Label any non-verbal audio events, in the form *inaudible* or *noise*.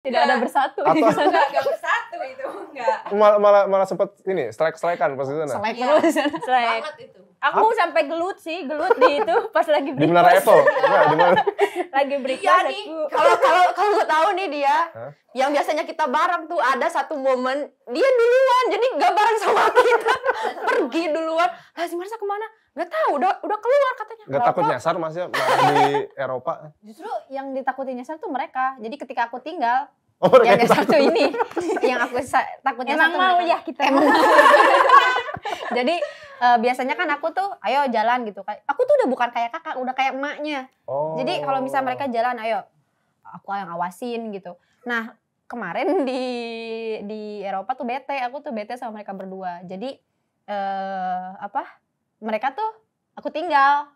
Tidak ada bersatu Atau-. Enggak, enggak bersatu itu. Enggak. Malah malah malah sempat ini strike-strikean pas di sana. Selek Iya. terus. Selek. *laughs* Banget itu. Aku sampai gelut sih, gelut di itu pas lagi Di Menara. Eiffel. Enggak, di mana? *laughs* Lagi breakfast Iya nih. Kalau kalau kalau mau tahu nih dia, Hah? yang biasanya kita bareng tuh ada satu momen dia duluan, jadi nggak bareng sama kita, *laughs* pergi duluan. Lah si Marsa ke mana? Gak tahu, udah udah keluar katanya. Enggak takut nyasar Mas ya di Eropa. Justru yang ditakutin nyasar tuh mereka. Jadi ketika aku tinggal, Oh, yang yang satu ini, *laughs* yang aku takutnya Emang satu mau mereka. ya kita. Emang *laughs* Jadi eh, biasanya kan aku tuh, ayo jalan gitu. Kayak- Aku tuh udah bukan kayak kakak, udah kayak emaknya. Oh. Jadi kalau misalnya mereka jalan, ayo aku yang awasin gitu. Nah kemarin *laughs* di di Eropa tuh bete, aku tuh bete sama mereka berdua. Jadi eh apa? Mereka tuh aku tinggal,